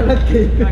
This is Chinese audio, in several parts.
Lanet keyfi.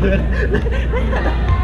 对